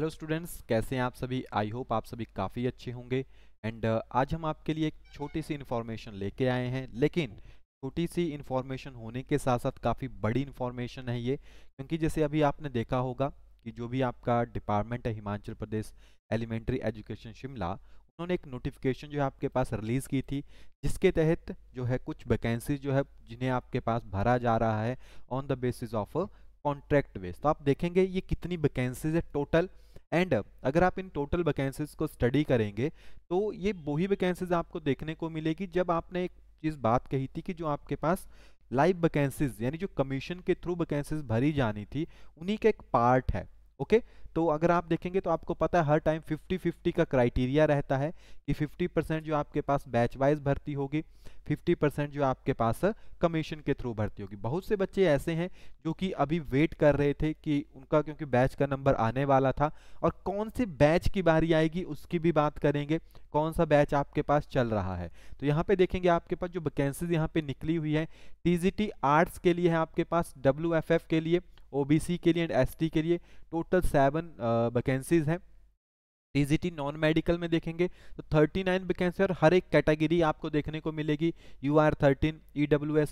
Hello students कैसे हैं आप सभी? आई होप आप सभी काफ़ी अच्छे होंगे। एंड uh, आज हम आपके लिए एक छोटी सी इन्फॉर्मेशन लेके आए हैं। लेकिन छोटी सी इन्फॉर्मेशन होने के साथ साथ काफ़ी बड़ी इन्फॉर्मेशन है ये। क्योंकि जैसे अभी आपने देखा होगा कि जो भी आपका डिपार्टमेंट है हिमाचल प्रदेश एलिमेंट्री एजुकेशन शिमला उन्होंने एक नोटिफिकेशन जो है आपके पास रिलीज़ की थी जिसके तहत जो है कुछ वैकेंसी जो है जिन्हें आपके पास भरा जा रहा है on the basis of contract base तो आप देखेंगे ये कितनी वैकेंसीज है टोटल एंड अगर आप इन टोटल वैकेंसीज को स्टडी करेंगे तो ये वही वैकेंसीज आपको देखने को मिलेगी जब आपने एक चीज़ बात कही थी कि जो आपके पास लाइव वैकेंसीज यानी जो कमीशन के थ्रू वैकेंसीज भरी जानी थी, उन्हीं का एक पार्ट है ओके तो अगर आप देखेंगे तो आपको पता है हर टाइम 50-50 का क्राइटेरिया रहता है कि 50 परसेंट जो आपके पास बैच वाइज भर्ती होगी 50 परसेंट जो आपके पास कमीशन के थ्रू भर्ती होगी। बहुत से बच्चे ऐसे हैं जो कि अभी वेट कर रहे थे कि उनका, क्योंकि बैच का नंबर आने वाला था, और कौन से बैच की बारी आएगी उसकी भी बात करेंगे, कौन सा बैच आपके पास चल रहा है। तो यहाँ पे देखेंगे आपके पास जो वैकेंसीज यहाँ पे निकली हुई है टीजीटी आर्ट्स के लिए है आपके पास डब्ल्यूएफएफ के लिए ओबीसी के लिए एंड एसटी के लिए टोटल सेवन वैकेंसीज हैं। टीजीटी नॉन मेडिकल में देखेंगे तो 39 वैकेंसी और हर एक कैटेगरी आपको देखने को मिलेगी। यू आर थर्टीन ई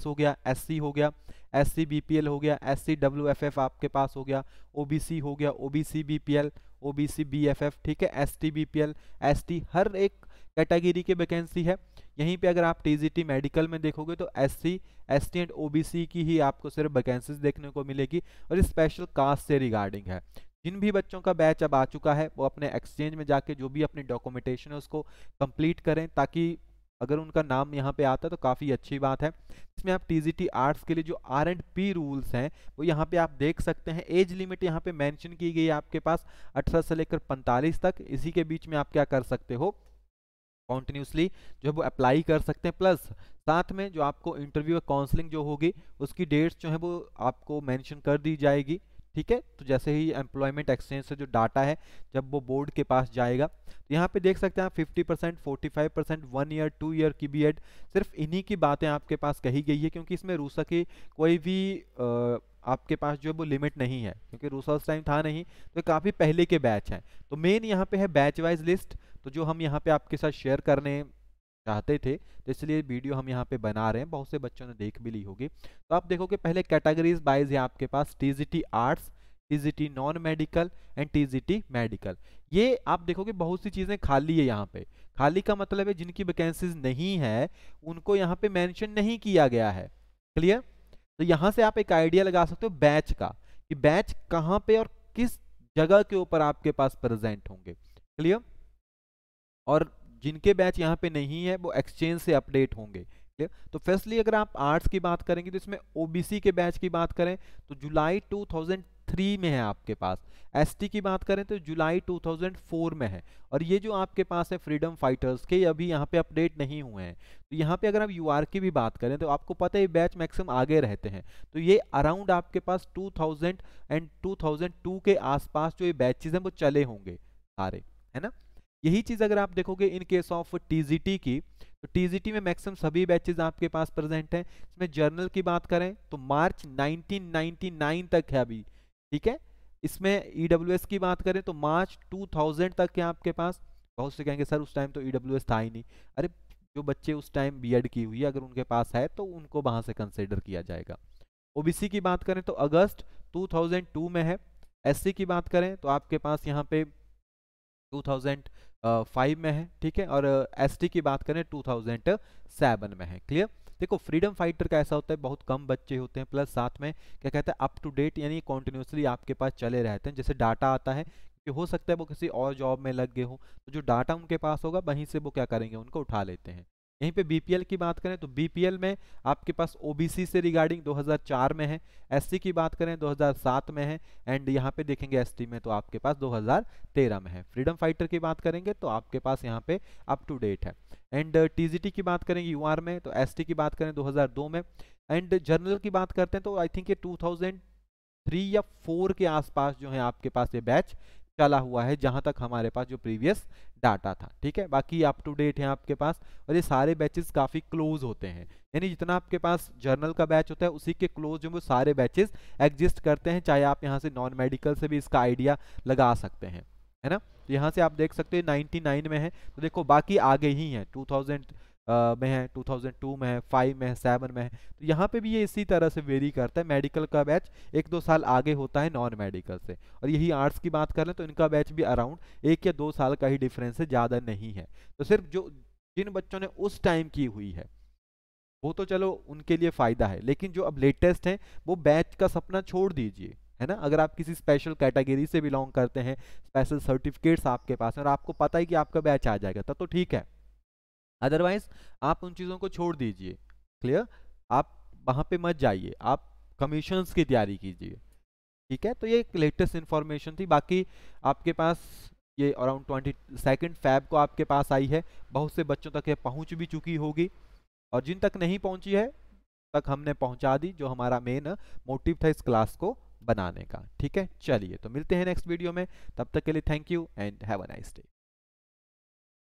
हो गया एस हो गया S C B P L हो गया S C W F F आपके पास हो गया ओ बी सी हो गया O B C B P L O B C B F F ठीक है S T B P L S T हर एक कैटेगरी की वैकेंसी है। यहीं पे अगर आप टीजीटी मेडिकल में देखोगे तो एससी एसटी एंड ओबीसी की ही आपको सिर्फ़ वैकेंसीज देखने को मिलेगी। और स्पेशल कास्ट से रिगार्डिंग है। जिन भी बच्चों का बैच अब आ चुका है, वो अपने एक्सचेंज में जाके जो भी अपनी डॉक्यूमेंटेशन है उसको कंप्लीट करें ताकि अगर उनका नाम यहाँ पे आता है तो काफ़ी अच्छी बात है। इसमें आप टीजीटी आर्ट्स के लिए जो आर एंड पी रूल्स हैं, वो यहाँ पे आप देख सकते हैं। एज लिमिट यहाँ पे मेंशन की गई है आपके पास 18 से लेकर 45 तक। इसी के बीच में आप क्या कर सकते हो? कॉन्टिन्यूसली जो है वो अप्लाई कर सकते हैं। प्लस साथ में जो आपको इंटरव्यू काउंसलिंग जो होगी, उसकी डेट्स जो है वो आपको मेंशन कर दी जाएगी। ठीक है? तो जैसे ही एम्प्लॉयमेंट एक्सचेंज से जो डाटा है, जब वो बोर्ड के पास जाएगा तो यहाँ पे देख सकते हैं आप 50 percent forty five percent one year two year की बी एड सिर्फ़ इन्हीं की बातें आपके पास कही गई है, क्योंकि इसमें रूसा की कोई भी आपके पास जो है वो लिमिट नहीं है, क्योंकि रूसा उस टाइम था नहीं तो काफ़ी पहले के बैच हैं। तो मेन यहाँ पे है बैच वाइज लिस्ट तो जो हम यहाँ पे आपके साथ शेयर करने चाहते थे तो इसलिए वीडियो हम यहाँ पे बना रहे हैं। बहुत से बच्चों ने देख भी ली होगी। तो आप देखोगे, पहले कैटेगरीज वाइज है आपके पास TGT arts TGT non medical and TGT medical ये आप देखोगे, बहुत सी चीज़ें खाली है यहाँ पे। खाली का मतलब है जिनकी वैकेंसीज नहीं है, उनको यहाँ पे मेंशन नहीं किया गया है। क्लियर तो यहाँ से आप एक आइडिया लगा सकते हो बैच का, कि बैच कहाँ पे और किस जगह के ऊपर आपके पास प्रेजेंट होंगे। क्लियर और जिनके बैच यहाँ पे नहीं है, वो एक्सचेंज से अपडेट होंगे तो फर्स्टली अगर आप आर्ट्स की बात करेंगे तो इसमें ओबीसी के बैच की बात करें तो जुलाई 2003 में है आपके पास। एसटी की बात करें तो जुलाई 2004 में है। और ये जो आपके पास है फ्रीडम फाइटर्स के अभी यहाँ पे अपडेट नहीं हुए हैं। तो यहाँ पे अगर आप यूआर की भी बात करें तो आपको पता है बैच मैक्सिमम आगे रहते हैं। तो ये अराउंड आपके पास 2000 एंड 2002 के आसपास जो ये बैचेज हैं, वो चले होंगे सारे, है ना? यही चीज़ अगर आप देखोगे इन केस ऑफ़ टीजीटी की तो टीजीटी में मैक्सिमम सभी बैचेज आपके पास प्रेजेंट हैं। इसमें जर्नल की बात करें तो मार्च 1999 तक है अभी, ठीक है? इसमें ईडब्ल्यूएस e की बात करें तो मार्च 2000 तक है आपके पास। बहुत से कहेंगे, सर, उस टाइम तो ईडब्ल्यूएस e था ही नहीं। अरे, जो बच्चे उस टाइम बीएड की हुई, अगर उनके पास है तो उनको वहाँ से कंसिडर किया जाएगा। ओबीसी की बात करें तो अगस्त 2002 में है। एससी की बात करें तो आपके पास यहाँ पे 2005 में है, ठीक है? और एसटी की बात करें 2007 में है क्लियर देखो फ्रीडम फाइटर का ऐसा होता है, बहुत कम बच्चे होते हैं प्लस साथ में, क्या कहते हैं अप टू डेट यानी कॉन्टिन्यूसली आपके पास चले रहते हैं, जैसे डाटा आता है, कि हो सकता है वो किसी और जॉब में लग गए हो तो जो डाटा उनके पास होगा, वहीं से वो क्या करेंगे, उनको उठा लेते हैं। यहीं पे बीपीएल की बात करें तो बीपीएल में आपके पास ओबीसी से रिगार्डिंग 2004 में है एससी की बात करें 2007 में है एंड यहाँ पे देखेंगे एसटी में तो आपके पास 2013 में है। फ्रीडम फाइटर की बात करेंगे तो आपके पास यहाँ पे अप टू डेट है। एंड टीजीटी की बात करेंगे यूआर में तो ST की बात करें दो हज़ार दो में। एंड जर्नल की बात करते हैं तो आई थिंक ये टू या फोर के आसपास जो है आपके पास ये बैच चला हुआ है जहाँ तक हमारे पास जो प्रीवियस डाटा था, ठीक है? बाकी अप टू डेट है आपके पास और ये सारे बैचेस काफ़ी क्लोज होते हैं। यानी जितना आपके पास जर्नल का बैच होता है, उसी के क्लोज जो वो सारे बैचेस एग्जिस्ट करते हैं, चाहे आप यहाँ से नॉन मेडिकल से भी इसका आइडिया लगा सकते हैं, है ना? तो यहाँ से आप देख सकते हैं 99 में है। तो देखो, बाकी आगे ही हैं 2000 में है 2002 में है 5 में है 7 में है। तो यहाँ पे भी ये इसी तरह से वेरी करता है। मेडिकल का बैच एक दो साल आगे होता है नॉन मेडिकल से। और यही आर्ट्स की बात कर लें तो इनका बैच भी अराउंड एक या दो साल का ही डिफरेंस है, ज़्यादा नहीं है। तो सिर्फ़ जो जिन बच्चों ने उस टाइम की हुई है, वो तो चलो उनके लिए फ़ायदा है। लेकिन जो अब लेटेस्ट हैं, वो बैच का सपना छोड़ दीजिए, है ना? अगर आप किसी स्पेशल कैटेगरी से बिलोंग करते हैं स्पेशल सर्टिफिकेट्स आपके पास हैं और आपको पता है कि आपका बैच आ जाएगा, तब तो ठीक है। अदरवाइज़ आप उन चीज़ों को छोड़ दीजिए। क्लियर आप वहाँ पे मत जाइए। आप कमीशंस की तैयारी कीजिए। ठीक है? तो ये एक लेटेस्ट इन्फॉर्मेशन थी। बाकी आपके पास ये अराउंड ट्वेंटी सेकेंड फैब को आपके पास आई है। बहुत से बच्चों तक ये पहुँच भी चुकी होगी। और जिन तक नहीं पहुँची है, तक हमने पहुँचा दी, जो हमारा मेन मोटिव था इस क्लास को बनाने का। ठीक है? चलिए तो मिलते हैं नेक्स्ट वीडियो में। तब तक के लिए thank you and have a nice day